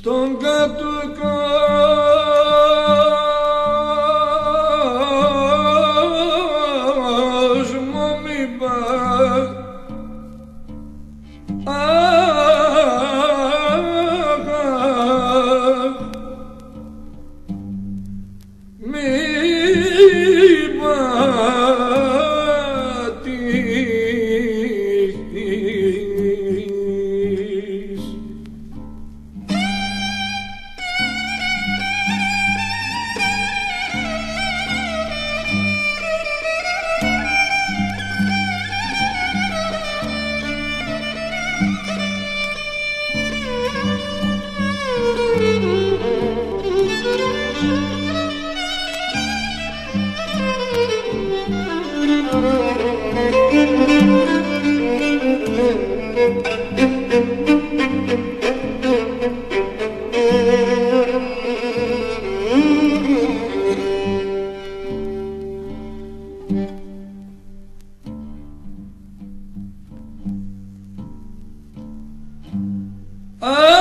στον κατοικό Oh!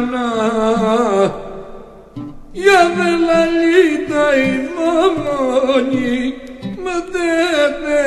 Ana Ya velalita izmamoni Madene